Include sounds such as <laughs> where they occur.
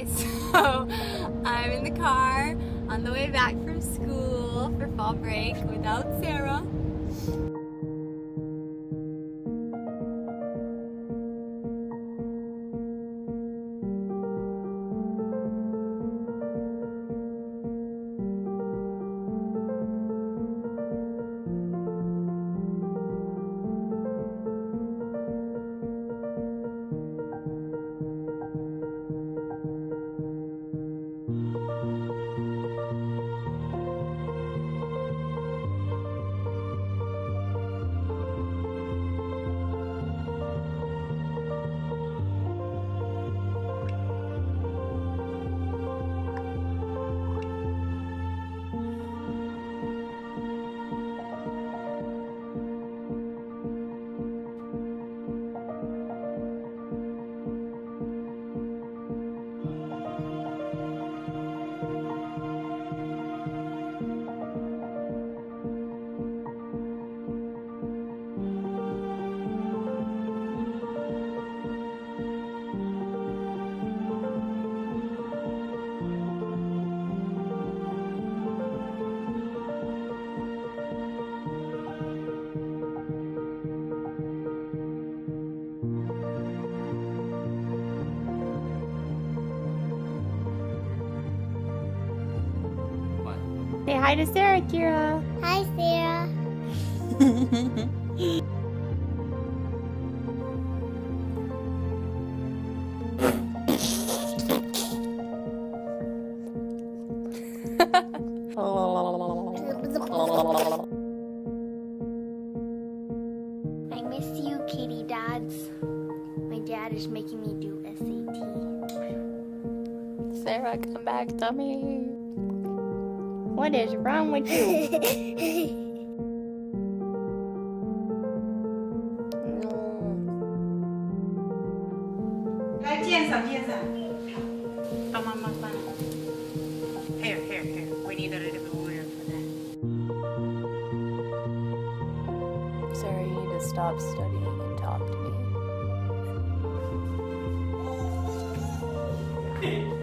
<laughs> So I'm in the car on the way back from school for fall break without Sarah. Say hi to Sarah, Kira. Hi, Sarah. I miss you, Katie Dodds. My dad is making me do SAT. Sarah, come back to me. What is wrong with you? Mm. Here, here, here. We need a little bit for that. Sarah, you need to stop studying and talk to me. <laughs>